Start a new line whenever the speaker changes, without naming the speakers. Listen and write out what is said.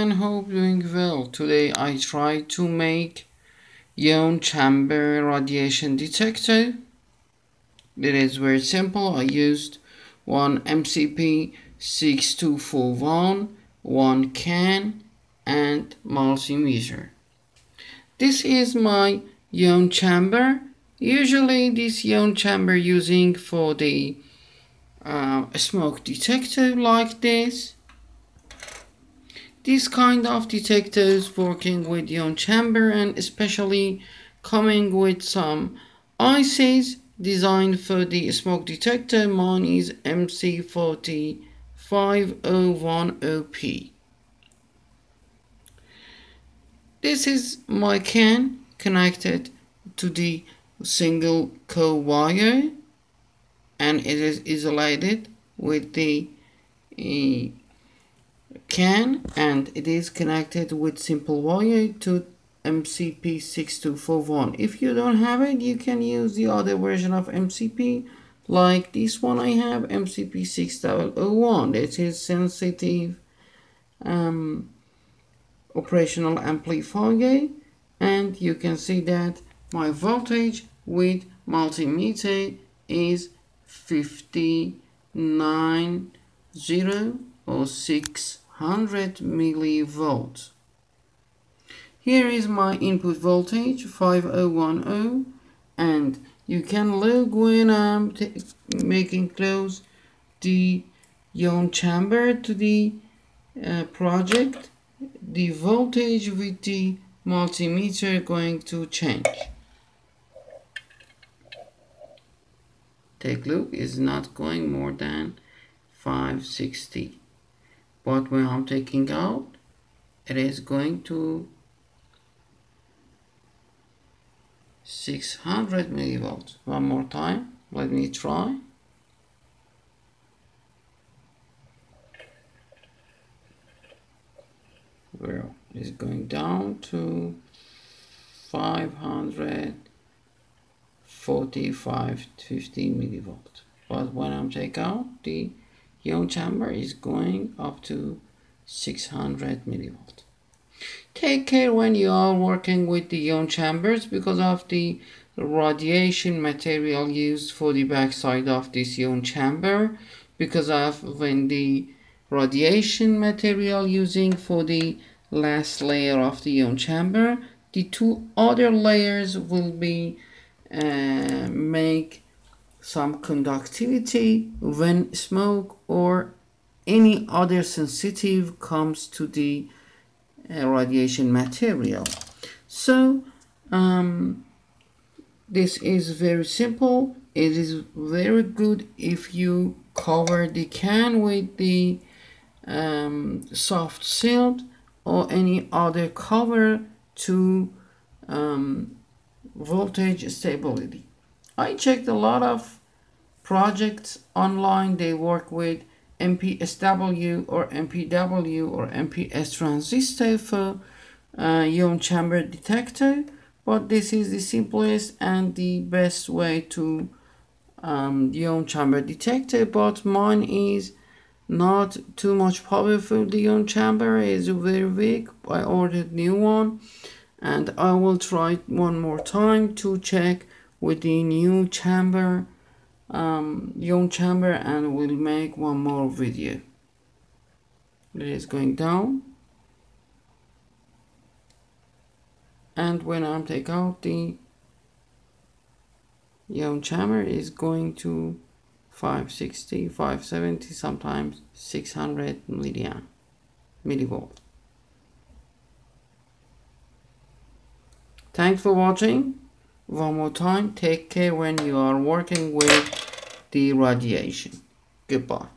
and hope doing well. Today I try to make ion chamber radiation detector. It is very simple. I used one MCP 6241, one can and multimeter. This is my ion chamber. Usually this ion chamber using for the uh, smoke detector like this this kind of detectors working with ion chamber and especially coming with some ICs designed for the smoke detector. Mine is MC405010P. This is my can connected to the single core wire and it is isolated with the uh, can and it is connected with simple wire to MCP6241. If you don't have it, you can use the other version of MCP like this one I have, MCP6001. It is sensitive um, operational amplifier and you can see that my voltage with multimeter is 59 0 or 6 100 millivolts. Here is my input voltage 5010 and you can look when I'm making close the ion chamber to the uh, project. The voltage with the multimeter going to change. Take look is not going more than 560 but when I'm taking out it is going to 600 millivolts. One more time let me try. Well it's going down to 545 15 millivolts. But when I'm take out the ion chamber is going up to 600 millivolt. Take care when you are working with the ion chambers because of the radiation material used for the backside of this ion chamber because of when the radiation material using for the last layer of the ion chamber the two other layers will be uh, make some conductivity when smoke or any other sensitive comes to the uh, radiation material. So um, this is very simple. It is very good if you cover the can with the um, soft sealed or any other cover to um, voltage stability. I checked a lot of projects online. They work with MPSW or MPW or MPS transistor for uh, ion chamber detector but this is the simplest and the best way to um, ion chamber detector but mine is not too much powerful. The ion chamber is very weak I ordered new one and I will try one more time to check with the new chamber um, ion chamber and we'll make one more video. It is going down. And when I'm take out the ion chamber is going to 560 570 sometimes 600 milliamp millivolt thanks for watching one more time take care when you are working with the radiation. Goodbye